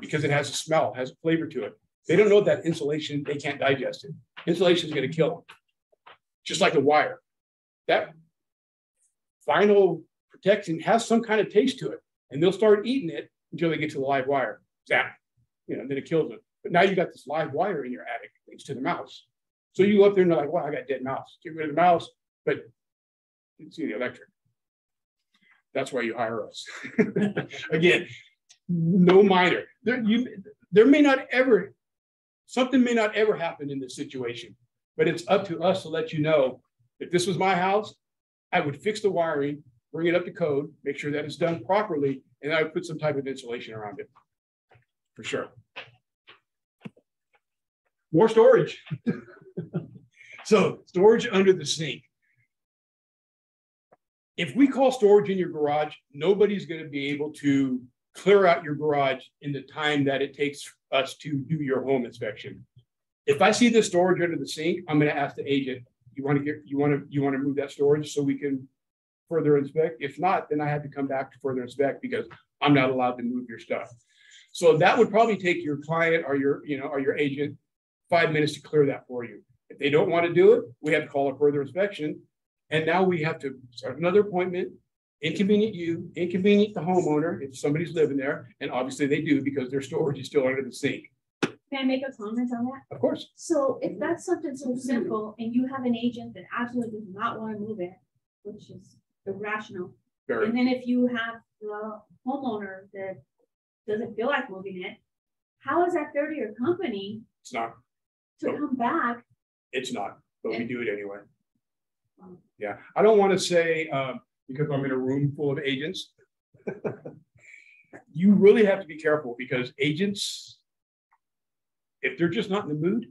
because it has a smell, has a flavor to it. They don't know that insulation, they can't digest it. Insulation is going to kill them, just like a wire. That vinyl protection has some kind of taste to it, and they'll start eating it until they get to the live wire. Zap, you know, then it kills them. But now you got this live wire in your attic thanks to the mouse. So you go up there and like, "Well, I got dead mouse." Get rid of the mouse, but you see the electric. That's why you hire us. Again, no minor. There, you, there may not ever, something may not ever happen in this situation, but it's up to us to let you know if this was my house, I would fix the wiring, bring it up to code, make sure that it's done properly, and I would put some type of insulation around it for sure. More storage. so storage under the sink if we call storage in your garage, nobody's going to be able to clear out your garage in the time that it takes us to do your home inspection. If I see the storage under the sink, I'm going to ask the agent, you want to get, you want to, you want to move that storage so we can further inspect? If not, then I have to come back to further inspect because I'm not allowed to move your stuff. So that would probably take your client or your, you know, or your agent five minutes to clear that for you. If they don't want to do it, we have to call a further inspection and now we have to start another appointment, inconvenient you, inconvenient the homeowner if somebody's living there. And obviously they do because their storage is still under the sink. Can I make a comment on that? Of course. So if that's something so simple and you have an agent that absolutely does not want to move it, which is irrational. Very. And then if you have the homeowner that doesn't feel like moving it, how is that fair to your company It's not. To Nope. come back? It's not, but we do it anyway. Yeah, I don't want to say, um, because I'm in a room full of agents. You really have to be careful because agents, if they're just not in the mood,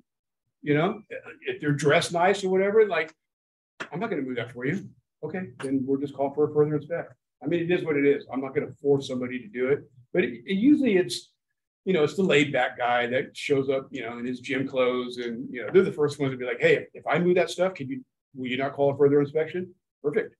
you know, if they're dressed nice or whatever, like, I'm not gonna move that for you. Okay, then we'll just call for a further inspect. I mean, it is what it is. I'm not gonna force somebody to do it, but it, it usually it's, you know, it's the laid back guy that shows up, you know, in his gym clothes and, you know, they're the first ones to be like, hey, if I move that stuff, can you, will you not call a further inspection? Perfect.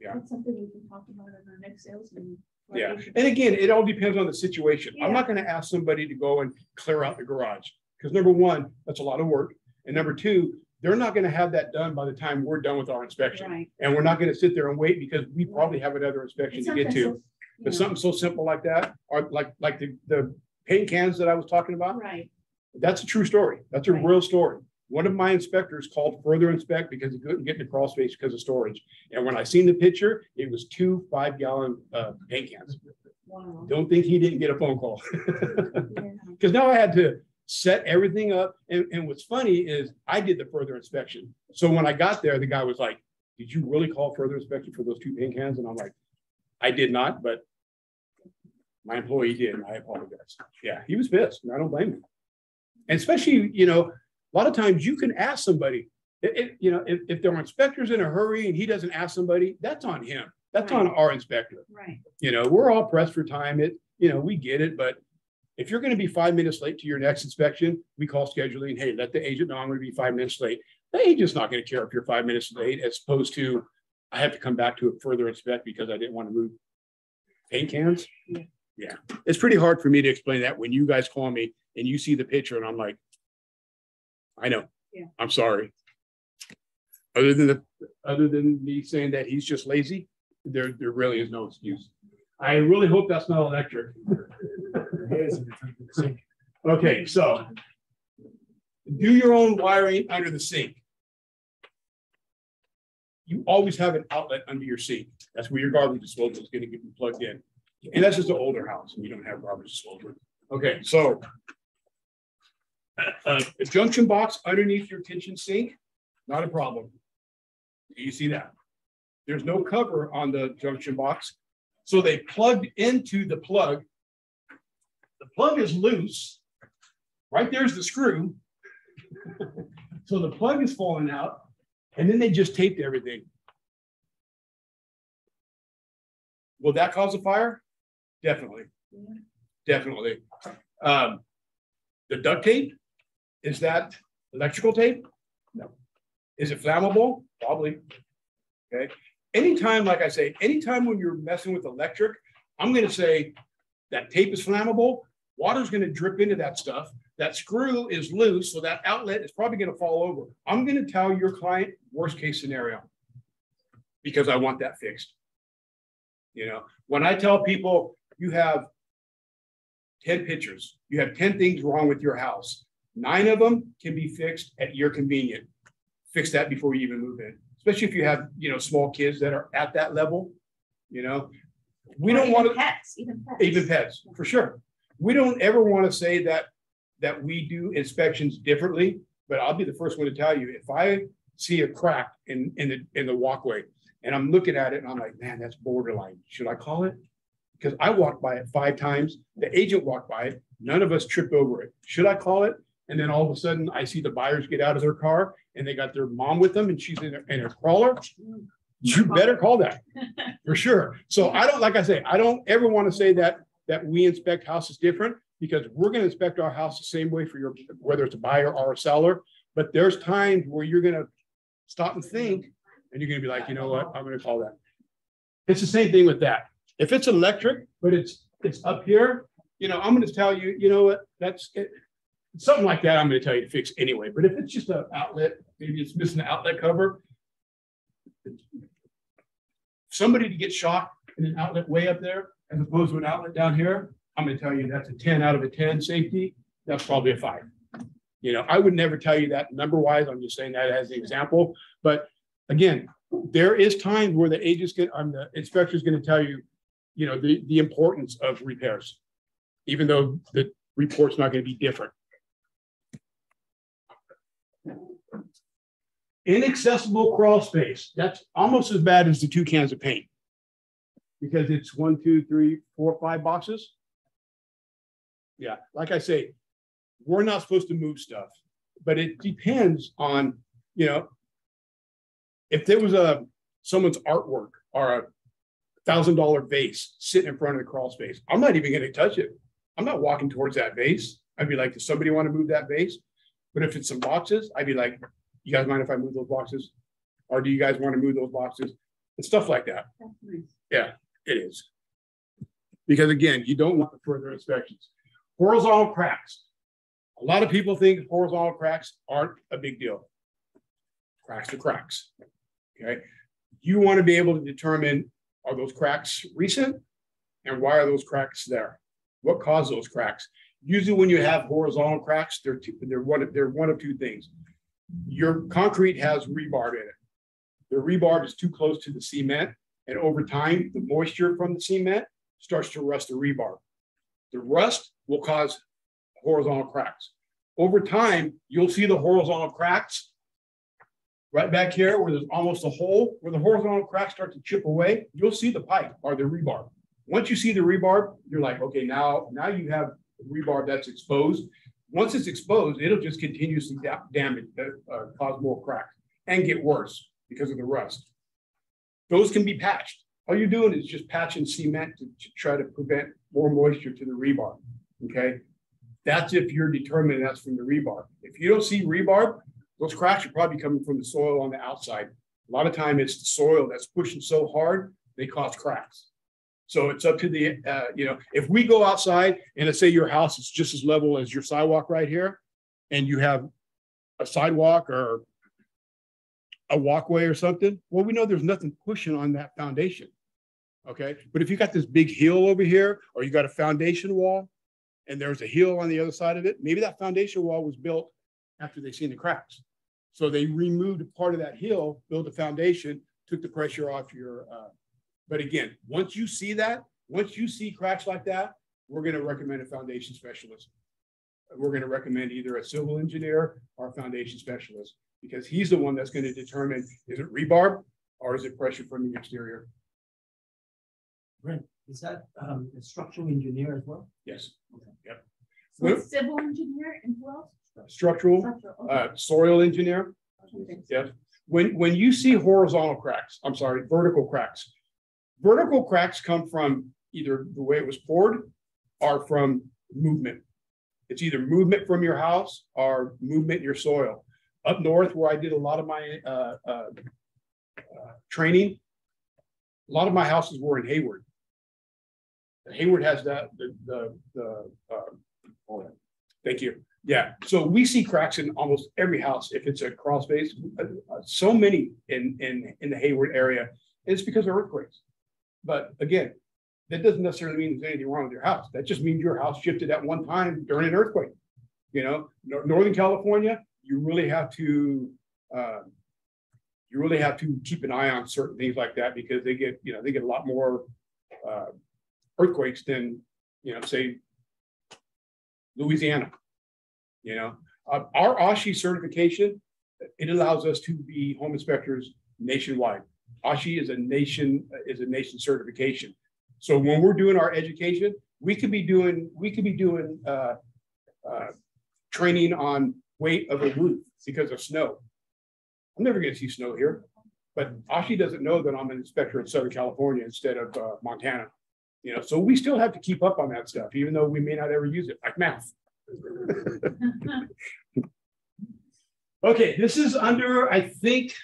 Yeah. That's something we can talk about in our next sales meeting. Yeah, and again, it all depends on the situation. I'm not gonna ask somebody to go and clear out the garage. Because number one, that's a lot of work. And number two, they're not gonna have that done by the time we're done with our inspection. Right. And we're not gonna sit there and wait because we probably have another inspection It's to get to. But know, something so simple like that, or like, like the, the paint cans that I was talking about, Right, that's a true story. That's a Right. real story. One of my inspectors called further inspect because he couldn't get in the crawl space because of storage. And when I seen the picture, it was two five gallon uh paint cans. wow. Don't think he didn't get a phone call. Yeah. Because now I had to set everything up. And, and what's funny is I did the further inspection. So when I got there, the guy was like, did you really call further inspection for those two paint cans? And I'm like, I did not, but my employee did, and I apologize. Yeah, he was pissed, and I don't blame him. And especially, you know, a lot of times you can ask somebody, you know, if, if their inspector's in a hurry and he doesn't ask somebody, that's on him. That's on our inspector. Right. You know, we're all pressed for time. It, you know, we get it, but if you're gonna be five minutes late to your next inspection, we call scheduling, hey, let the agent know I'm gonna be five minutes late. The agent's not gonna care if you're five minutes late as opposed to, I have to come back to it further inspect because I didn't want to move paint cans. Yeah. Yeah, it's pretty hard for me to explain that when you guys call me and you see the picture and I'm like, I know. Yeah. I'm sorry. Other than the, other than me saying that he's just lazy, there, there really is no excuse. I really hope that's not electric. Okay, so do your own wiring under the sink. You always have an outlet under your sink. That's where your garbage disposal is gonna get plugged in. And that's just an older house. And we don't have garbage disposal. Okay, so uh, a junction box underneath your kitchen sink, not a problem. You see that? There's no cover on the junction box. So they plugged into the plug. The plug is loose. Right there's the screw. So the plug is falling out and then they just taped everything. Will that cause a fire? Definitely. Definitely. Um, the duct tape, is that electrical tape? No. Is it flammable? Probably. Okay. Anytime, like I say, anytime when you're messing with electric, I'm gonna say that tape is flammable, water's gonna drip into that stuff. That screw is loose, so that outlet is probably gonna fall over. I'm gonna tell your client worst case scenario. Because I want that fixed. You know, when I tell people you have ten pictures, you have ten things wrong with your house. Nine of them can be fixed at your convenience. Fix that before you even move in, especially if you have, you know, small kids that are at that level, you know. We Or don't want to Pets, even pets. even pets, for sure. We don't ever want to say that, that we do inspections differently, but I'll be the first one to tell you, if I see a crack in, in the, in the walkway and I'm looking at it and I'm like, man, that's borderline. Should I call it? Because I walked by it five times. The agent walked by it. None of us tripped over it. Should I call it? And then all of a sudden I see the buyers get out of their car and they got their mom with them and she's in a, in a crawler. You better call that for sure. So I don't, like I say, I don't ever want to say that, that we inspect houses different because we're going to inspect our house the same way for your, whether it's a buyer or a seller. But there's times where you're going to stop and think and you're going to be like, you know what, I'm going to call that. It's the same thing with that. If it's electric, but it's, it's up here, you know, I'm going to tell you, you know what, that's it. Something like that, I'm going to tell you to fix anyway. But if it's just an outlet, maybe it's missing the outlet cover, somebody to get shocked in an outlet way up there as opposed to an outlet down here, I'm gonna tell you that's a ten out of a ten safety. That's probably a five. You know, I would never tell you that number wise. I'm just saying that as an example. But again, there is times where the agent's get, I'm um, the inspector's gonna tell you, you know, the, the importance of repairs. Even though the report's not gonna be different. Inaccessible crawl space. That's almost as bad as the two cans of paint. Because it's one, two, three, four, five boxes. Yeah, like I say, we're not supposed to move stuff, but it depends on, you know, if there was a, someone's artwork or a thousand dollar vase sitting in front of the crawl space, I'm not even gonna touch it. I'm not walking towards that vase. I'd be like, does somebody want to move that vase? But if it's some boxes, I'd be like, you guys mind if I move those boxes? Or do you guys want to move those boxes? And stuff like that. Nice. Yeah, it is. Because again, you don't want further inspections. Horizontal cracks. A lot of people think horizontal cracks aren't a big deal. Cracks are cracks. Okay. You want to be able to determine are those cracks recent? And why are those cracks there? What caused those cracks? Usually when you have horizontal cracks, they're two, they're one of they're one of two things. Your concrete has rebar in it. The rebar is too close to the cement, and over time, the moisture from the cement starts to rust the rebar. The rust will cause horizontal cracks. Over time, you'll see the horizontal cracks right back here where there's almost a hole, where the horizontal cracks start to chip away, you'll see the pipe or the rebar. Once you see the rebar, you're like, okay, now, now you have rebar that's exposed. Once it's exposed, it'll just continuously da- damage, uh, uh, cause more cracks and get worse because of the rust. Those can be patched. All you're doing is just patching cement to, to try to prevent more moisture to the rebar. Okay. That's if you're determining that's from the rebar. If you don't see rebar, those cracks are probably coming from the soil on the outside. A lot of time it's the soil that's pushing so hard, they cause cracks. So it's up to the, uh, you know, if we go outside and let's say your house is just as level as your sidewalk right here, and you have a sidewalk or a walkway or something, well, we know there's nothing pushing on that foundation. Okay, but if you got this big hill over here, or you got a foundation wall, and there's a hill on the other side of it, maybe that foundation wall was built after they seen the cracks. So they removed part of that hill, built a foundation, took the pressure off your. Uh, but again, once you see that, once you see cracks like that, we're going to recommend a foundation specialist. We're going to recommend either a civil engineer or a foundation specialist because he's the one that's going to determine is it rebar or is it pressure from the exterior? Brent, is that um, a structural engineer as well? Yes. Okay. Yep. So it's civil engineer and who else? Structural, uh, soil engineer. Yes. When, when you see horizontal cracks, I'm sorry, vertical cracks. Vertical cracks come from either the way it was poured or from movement. It's either movement from your house or movement in your soil. Up north, where I did a lot of my uh, uh, uh, training, a lot of my houses were in Hayward. Hayward has that, the, the, the, uh, thank you. Yeah, so we see cracks in almost every house if it's a crawl space. Uh, uh, So many in, in, in the Hayward area. It's because of earthquakes. But again, that doesn't necessarily mean there's anything wrong with your house. That just means your house shifted at one time during an earthquake. You know, Northern California, you really have to, uh, you really have to keep an eye on certain things like that because they get, you know, they get a lot more uh, earthquakes than, you know, say Louisiana. You know, uh, our ASHI certification, it allows us to be home inspectors nationwide. ASHI is a nation, is a nation certification. So when we're doing our education, we could be doing, we could be doing uh, uh, training on weight of a roof because of snow. I'm never gonna see snow here, but ASHI doesn't know that I'm an inspector in Southern California instead of uh, Montana. You know, so we still have to keep up on that stuff, even though we may not ever use it, like math. Okay, this is under, I think,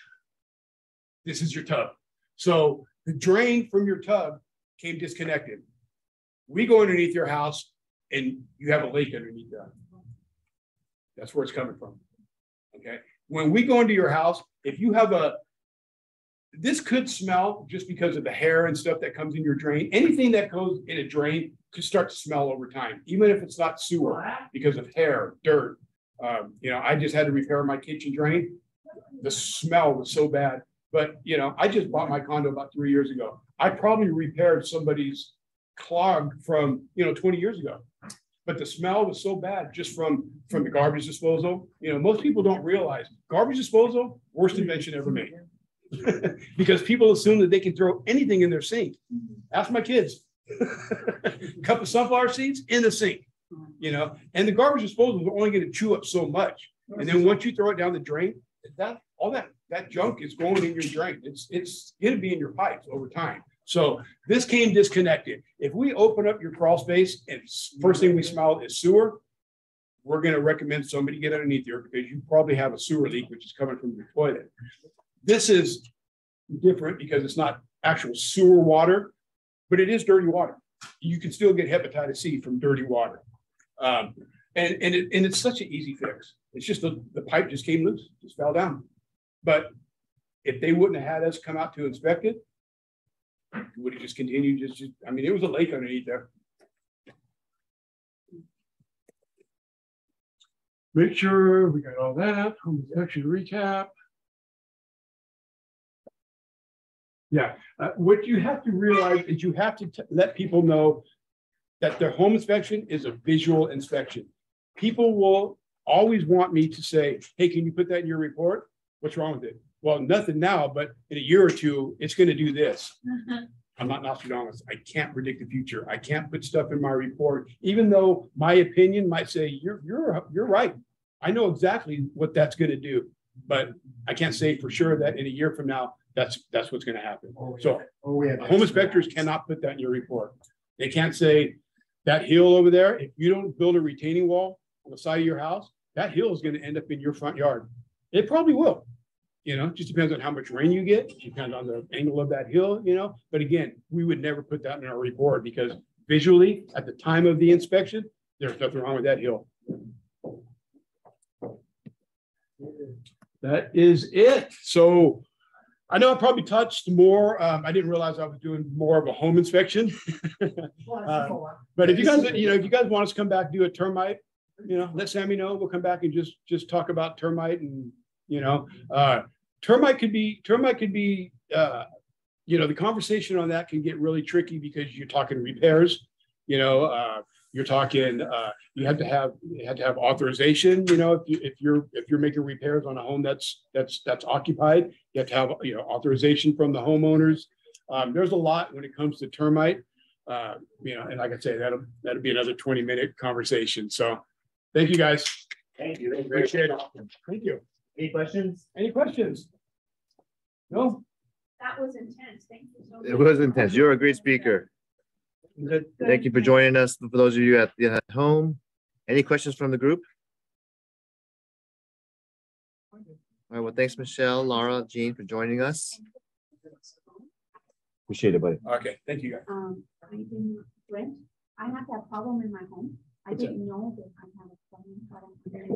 this is your tub. So the drain from your tub came disconnected. We go underneath your house and you have a leak underneath that. That's where it's coming from. Okay, when we go into your house, if you have a, this could smell just because of the hair and stuff that comes in your drain. Anything that goes in a drain could start to smell over time, even if it's not sewer because of hair, dirt. Um, you know, I just had to repair my kitchen drain. The smell was so bad. But you know, I just bought my condo about three years ago. I probably repaired somebody's clog from you know 20 years ago. But the smell was so bad just from from the garbage disposal. You know, most people don't realize garbage disposal, worst invention ever made. because people assume that they can throw anything in their sink. Mm-hmm. Ask my kids. Cup of sunflower seeds in the sink, mm-hmm. you know, and the garbage disposal is only going to chew up so much. And then once you throw it down the drain, that all that that junk is going in your drain. It's it's going to be in your pipes over time. So this came disconnected. If we open up your crawl space and first thing we mm-hmm. smell is sewer, we're going to recommend somebody get underneath there because you probably have a sewer leak, which is coming from your toilet. This is different because it's not actual sewer water, but it is dirty water. You can still get hepatitis C from dirty water. Um, and, and, it, and it's such an easy fix. It's just the, the pipe just came loose, just fell down. But if they wouldn't have had us come out to inspect it, would have just continued, just, just, I mean, it was a lake underneath there. Make sure we got all that, home inspection recap. Yeah, uh, what you have to realize is you have to t- let people know that their home inspection is a visual inspection. People will always want me to say, hey, can you put that in your report? What's wrong with it? Well, nothing now, but in a year or two, it's gonna do this. I'm not Nostradamus. I can't predict the future. I can't put stuff in my report, even though my opinion might say, you're, you're, you're right. I know exactly what that's gonna do, but I can't say for sure that in a year from now, that's, that's what's gonna happen. So home inspectors cannot put that in your report. They can't say that hill over there, if you don't build a retaining wall on the side of your house, that hill is gonna end up in your front yard. It probably will. You know, just depends on how much rain you get, depends on the angle of that hill, you know, but again, we would never put that in our report because visually, at the time of the inspection, there's nothing wrong with that hill. That is it. So I know I probably touched more. Um, I didn't realize I was doing more of a home inspection. Um, But if you guys, you know, if you guys want us to come back, do a termite, you know, let Sammy know. We'll come back and just, just talk about termite and, you know, uh, termite could be, termite could be, uh, you know, the conversation on that can get really tricky because you're talking repairs, you know, uh, you're talking, uh, you have to have, you have to have authorization, you know, if you, if you're, if you're making repairs on a home that's, that's, that's occupied, you have to have, you know, authorization from the homeowners. Um, there's a lot when it comes to termite. Uh, you know, and like I say, that'll, that'll be another twenty minute conversation. So thank you guys. Thank you. Appreciate it. Thank you. Any questions? Any questions? No? That was intense. Thank you so much. It was intense. You're a great speaker. Good. Thank you for joining us. For those of you at, at home, any questions from the group? All right, well, thanks, Michelle, Laura, Jean, for joining us. Appreciate it, buddy. Okay, thank you guys. Um, I didn't rent. I have that problem in my home. I What's didn't know that I have a problem, but I'm.